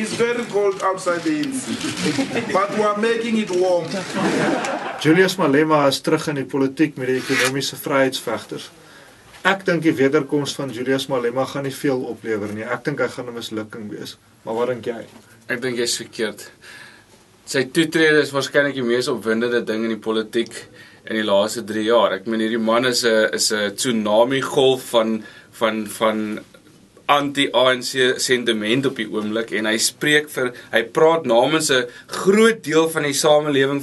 It's very cold outside the ANC, but we are making it warm. Julius Malema is terug in die politiek met die ekonomiese vryheidsvegters. Ek dink die wederkoms van Julius Malema gaan nie veel oplewer nie. Ek dink hy gaan 'n mislukking wees. Maar wat dink jy? Ek dink jy's verkeerd. Sy toetrede is waarskynlik die mees opwindende ding in die politiek in die laaste 3 jaar. Ek meen hierdie man is 'n is 'n tsunami golf van van van anti-ANC sentiment op die oomblik en hy spreek vir hy praat namens 'n groot deel van die samelewing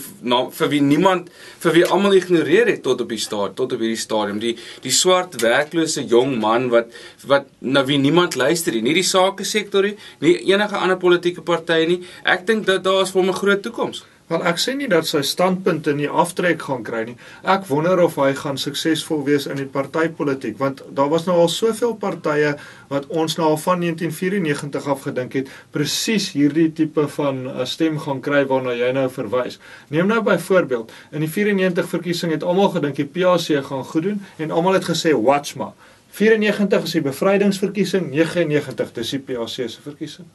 vir wie niemand vir wie almal ignoreer het tot op die staat tot op hierdie stadium. Die die swart werklose jong man wat wat na wie niemand luister nie. Nie die sake sektor nie nie enige ander politieke partye nie. Ek dink dat daar is vir hom 'n groot toekoms Wel ek sê nie dat sy standpunte nie aftrek gaan kry nie. Ek wonder of hy gaan suksesvol wees in die partytetiek want daar was nou al soveel partye wat ons nou al van 1994 af gedink het presies hierdie tipe van uh, stem gaan kry waarna jy nou verwys. Neem nou byvoorbeeld in die 94 verkiesing het almal gedink die PAC gaan goed doen en almal het gesê watch maar. 94 is die bevrydingsverkiesing, 99 dis die PAC se verkiesing.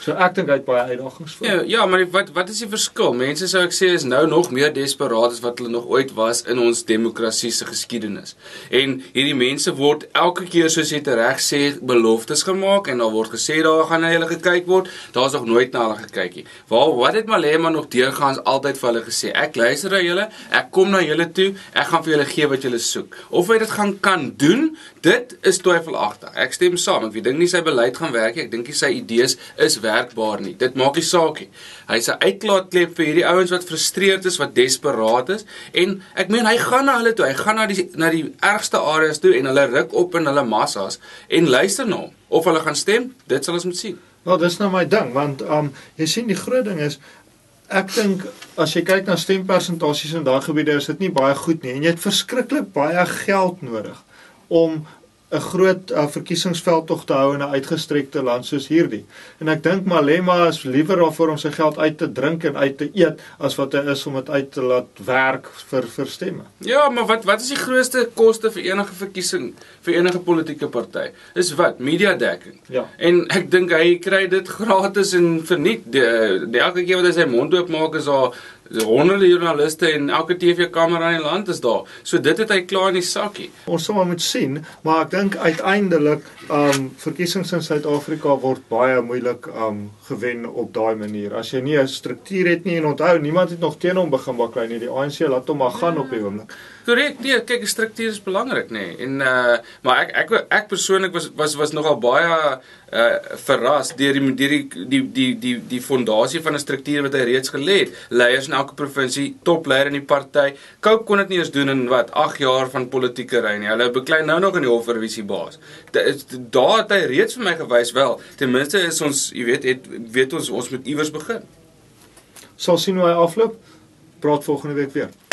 So ek dink hy het baie uitdagings voor. Ja, ja, maar wat wat is die verskil? Mense sou ek sê is nou nog meer desperaat as wat hulle nog ooit was in ons demokrasie se geskiedenis. En hierdie mense word elke keer soos jy reg sê beloftes gemaak en daar word gesê daar gaan na hulle gekyk word. Daar's nog nooit na hulle gekyk nie. Waar wat het Malema nog deurgaans altyd vir hulle gesê? Ek luister na julle, ek kom na julle toe, ek gaan vir julle gee wat julle soek. Of hy dit gaan kan doen, dit is twyfelagtig. Ek stem saam. Ek dink nie sy beleid gaan werk nie. Ek dink sy idees is werk werkbaar nie. Dit maak nie saak nie. Hy's 'n uitlaatklep vir hierdie ouens wat frustreerd is, wat desperaat is en ek meen hy gaan na hulle toe. Hy gaan na die na die ergste areas toe en hulle ruk op in hulle massas en luister na hom. Of hulle gaan stem, dit sal ons moet sien. Wel, dis nou my ding want um jy sien die groot ding is Ek dink as jy kyk na stempersentasies in daai gebiede is dit nie baie goed nie en jy het verskriklik baie geld nodig om 'n groot uh, verkiesingsveld tog te hou in 'n uitgestrekte land soos hierdie. En ek dink Malema is liewer daarvoor om sy geld uit te drink en uit te eet as wat hy is om dit uit te laat werk vir vir stemme. Ja, maar wat wat is die grootste koste vir enige verkiesing vir enige politieke party? Is wat media dekking. Ja. En ek dink hy kry dit gratis en verniet. Die, die elke keer wat hy sy mond oop maak is daar honderde joernaliste en elke TV-kamera in die land is daar. So dit het hy klaar in die sakkie. Ons sal maar moet sien, maar ek dink uiteindelik um verkiesings in Suid-Afrika word baie moeilik um gewen op daai manier. As jy nie 'n struktuur het nie en onthou niemand het nog teen hom begin baklei nie. Die ANC laat hom maar gaan op die oomblik. Korrek, nee, kyk, struktuur is belangrik, nê. Nee. En uh maar ek ek ek persoonlik was was was nogal baie uh verras deur die deur die die die die die fondasie van 'n struktuur wat hy reeds gelê het. Leiers in elke provinsie, topleier in die party. Coke kon dit nie eens doen in wat 8 jaar van politieke ry nie. Hulle beklei nou nog in die hofrevisie baas. Daar het hy reeds vir my gewys wel, ten minste is ons, jy weet, het weet ons ons moet iewers begin. Sal sien hoe hy afloop. Praat volgende week weer.